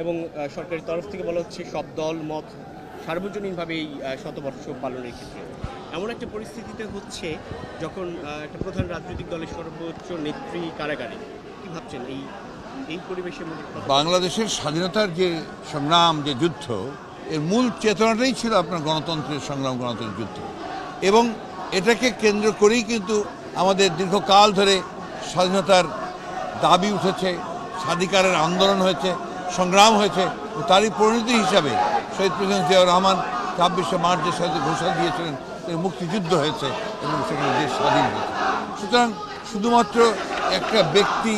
এবং সরকারের তরফ থেকে বলা হচ্ছে সব দল, মত সার্বজনীনভাবে এই শতবর্ষ পালনের ক্ষেত্রে। এমন একটা পরিস্থিতিতে হচ্ছে যখন একটা প্রধান রাজনৈতিক দলের সর্বোচ্চ নেত্রী কারাগারে, কি ভাবছেন এই এই পরিবেশের মধ্যে বাংলাদেশের স্বাধীনতার যে সংগ্রাম, যে যুদ্ধ, এর মূল চেতনাটাই ছিল আপনার গণতন্ত্রের সংগ্রাম, গণতন্ত্রের যুদ্ধ। এবং এটাকে কেন্দ্র করেই কিন্তু আমাদের দীর্ঘকাল ধরে স্বাধীনতার দাবি উঠেছে, স্বাধিকারের আন্দোলন হয়েছে। সংগ্রাম হয়েছে তারই পরিণতি হিসাবে শহীদ প্রেসিডেন্ট জিয়াউর রহমান ছাব্বিশে মার্চের সাথে ঘোষণা দিয়েছিলেন মুক্তিযুদ্ধ হয়েছে এবং সেখানে দেশ স্বাধীন হয়েছে। সুতরাং শুধুমাত্র একটা ব্যক্তি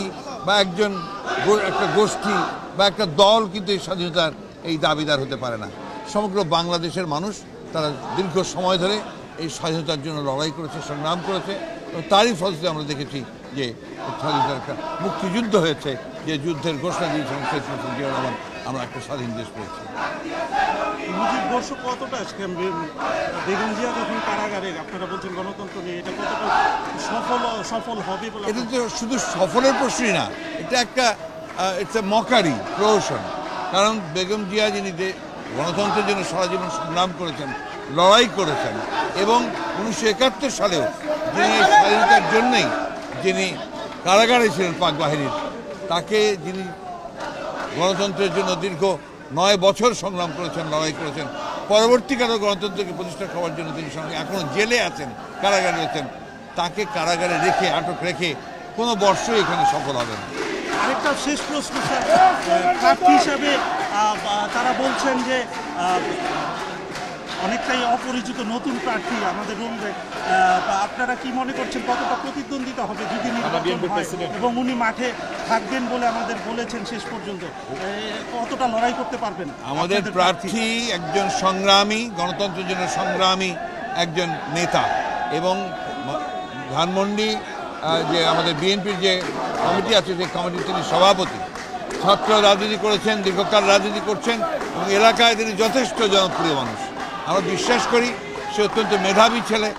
বা একজন একটা গোষ্ঠী বা একটা দল কিন্তু এই স্বাধীনতার এই দাবিদার হতে পারে না। সমগ্র বাংলাদেশের মানুষ তারা দীর্ঘ সময় ধরে এই স্বাধীনতার জন্য লড়াই করেছে, সংগ্রাম করেছে এবং তারই ফলশ্রুতি আমরা দেখেছি যে স্বাধীনতার একটা মুক্তিযুদ্ধ হয়েছে। যে যুদ্ধের ঘোষণা দিয়েছেন শেখ মুজিবুর রহমান আমরা একটা স্বাধীন দেশ পেয়েছি। মুজিব বর্ষ কতটা বেগম জিয়া যখন কারাগারে আপনারা বলছেন গণতন্ত্র নিয়ে এটা কতটা সফল সফল হবে বলে এটা তো শুধু সফলের প্রশ্নই না এটা একটা ইটস এ মকারি প্রহসন কারণ বেগম জিয়া যিনি গণতন্ত্রের জন্য সারা জীবন সংগ্রাম করেছেন লড়াই করেছেন এবং উনিশশো একাত্তর সালেও যিনি স্বাধীনতার জন্যই যিনি কারাগারে ছিলেন পাক বাহিনীর তাকে যিনি গণতন্ত্রের জন্য দীর্ঘ নয় বছর সংগ্রাম করেছেন, লড়াই করেছেন, পরবর্তীকালে গণতন্ত্রকে প্রতিষ্ঠা করার জন্য তিনি সঙ্গে এখনও জেলে আছেন, কারাগারে আছেন, তাকে কারাগারে রেখে, আটক রেখে কোনো বর্ষই এখানে সফল হবে না। আরেকটা শেষ প্রশ্ন, স্যার। প্রার্থী হিসাবে তারা বলছেন যে অনেকটাই অপরিচিত নতুন প্রার্থী আমাদের রুমে। আপনারা কি মনে করছেন কতটা প্রতিদ্বন্দ্বিতা হবে যদি নির্বাচন হয় এবং উনি মাঠে থাকবেন বলে আমাদের বলেছেন শেষ পর্যন্ত? কতটা লড়াই করতে পারবেন আমাদের প্রার্থী একজন সংগ্রামী গণতন্ত্রের জন্য সংগ্রামী একজন নেতা এবং ধানমন্ডি যে আমাদের বিএনপির যে কমিটি আছে সেই কমিটির তিনি সভাপতি ছাত্র রাজনীতি করেছেন দীর্ঘকাল রাজনীতি করছেন এবং এলাকায় তিনি যথেষ্ট জনপ্রিয় মানুষ। আমরা বিশ্বাস করি সে অত্যন্ত মেধাবী ছেলে।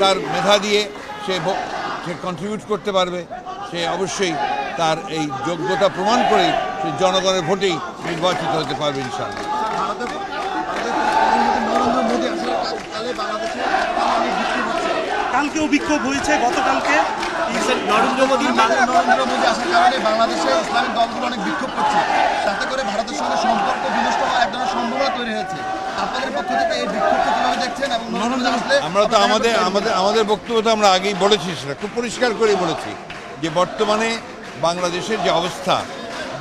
তার মেধা দিয়ে সে ভ- সে কন্ট্রিবিউট করতে পারবে। সে অবশ্যই তার এই যোগ্যতা প্রমাণ করেই সে জনগণের ভোটেই নির্বাচিত হতে পারবে ইনশাআল্লাহ। হচ্ছে। কালকেও বিক্ষোভ হয়েছে গতকালকে নরেন্দ্র মোদী নরেন্দ্র মোদী আসার কারণে বাংলাদেশে ইসলামিক দলগুলো অনেক বিক্ষোভ করছে। তাতে করে ভারতের সঙ্গে সম্পর্ক বিনষ্ট হওয়ার এক ধরনের সম্ভাবনা তৈরি হয়েছে। আপনাদের পক্ষ থেকে এই বিক্ষোভকে কীভাবে দেখছেন এবং নরেন্দ্র মোদী আসলে আমরা তো আমাদের আমাদের আমাদের বক্তব্য তো আমরা আগেই বলেছি সেটা খুব পরিষ্কার করেই বলেছি যে বর্তমানে বাংলাদেশের যে অবস্থা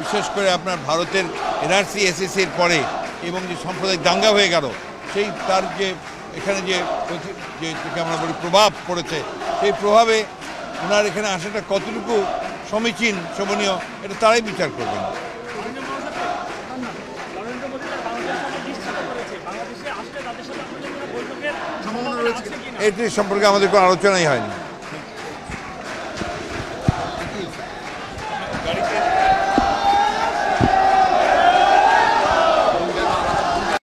বিশেষ করে আপনার ভারতের এনআরসি এসএসির পরে এবং যে সাম্প্রদায়িক দাঙ্গা হয়ে গেল সেই তার যে এখানে যে যে যেটাকে আমরা বলি প্রভাব পড়েছে সেই প্রভাবে ওনার এখানে আসাটা কতটুকু সমীচীন শোভনীয় এটা তারাই বিচার করবেন। এটি সম্পর্কে আমাদের কোনো আলোচনাই হয়নি।